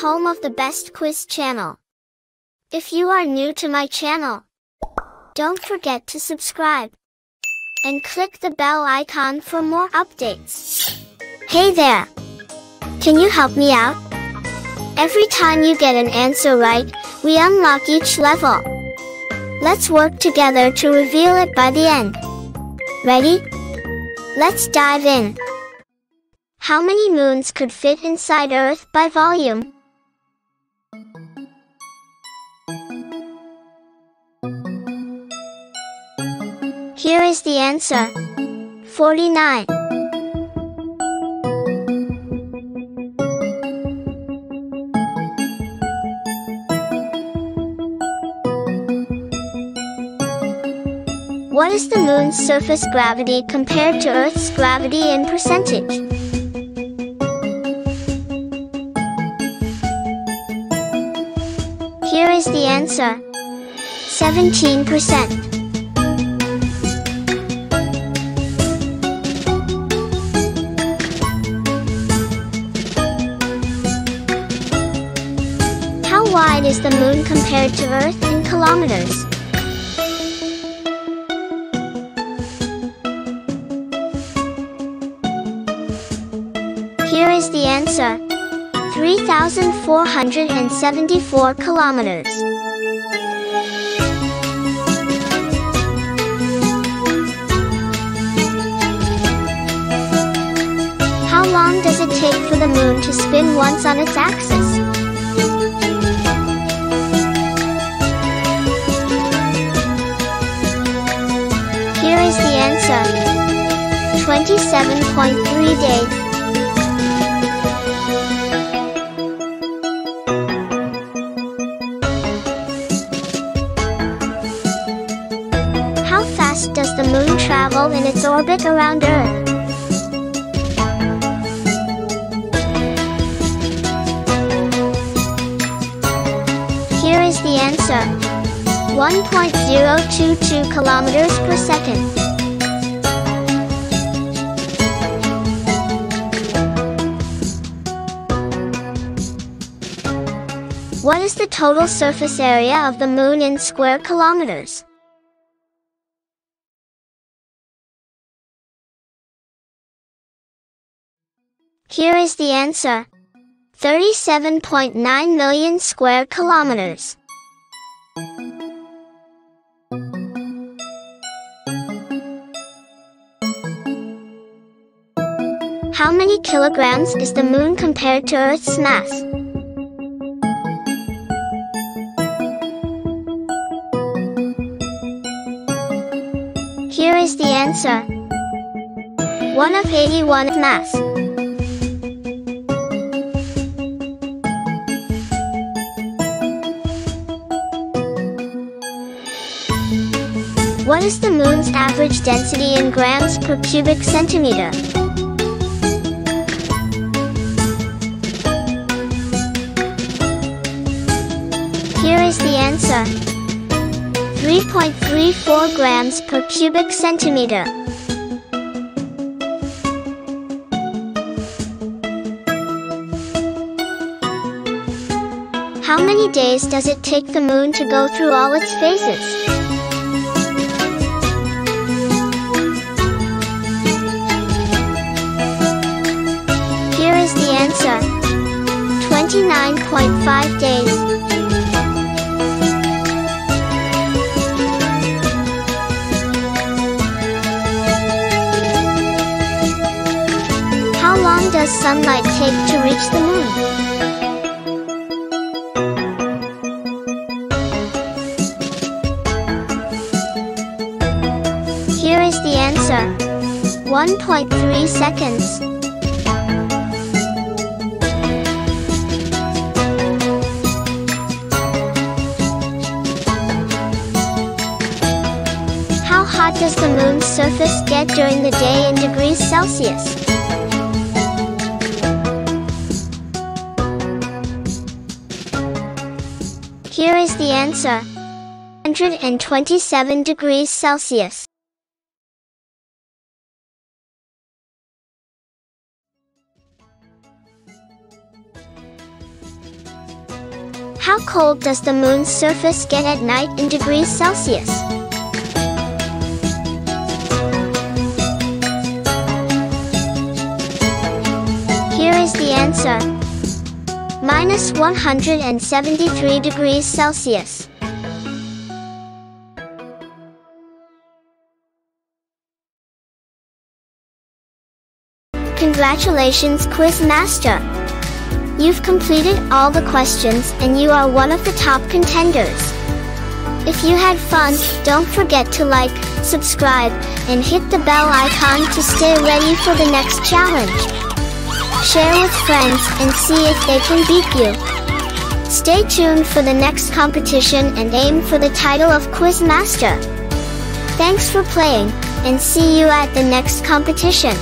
home of the best quiz channel. If you are new to my channel, don't forget to subscribe and click the bell icon for more updates. Hey there! Can you help me out? Every time you get an answer right, we unlock each level. Let's work together to reveal it by the end. Ready? Let's dive in. How many moons could fit inside Earth by volume? Here is the answer. 49. What is the moon's surface gravity compared to Earth's gravity in percentage? Is the answer. 17%. How wide is the moon compared to Earth in kilometers? Here is the answer. 3,474 kilometers. How long does it take for the moon to spin once on its axis? Here is the answer. 27.3 days. Fast does the moon travel in its orbit around Earth? Here is the answer. 1.022 kilometers per second. What is the total surface area of the moon in square kilometers? Here is the answer. 37.9 million square kilometers. How many kilograms is the moon compared to Earth's mass? Here is the answer. 1 of 81 mass. What is the moon's average density in grams per cubic centimeter? Here is the answer. 3.34 grams per cubic centimeter. How many days does it take the moon to go through all its phases? Answer. 29.5 days. How long does sunlight take to reach the moon? Here is the answer. 1.3 seconds. Hot does the moon's surface get during the day in degrees Celsius? Here is the answer. 127 degrees Celsius. How cold does the moon's surface get at night in degrees Celsius? Answer. Minus 173 degrees Celsius. Congratulations Quiz Master! You've completed all the questions and you are one of the top contenders. If you had fun, don't forget to like, subscribe, and hit the bell icon to stay ready for the next challenge. Share with friends and see if they can beat you. Stay tuned for the next competition and aim for the title of Quiz Master. Thanks for playing, and see you at the next competition.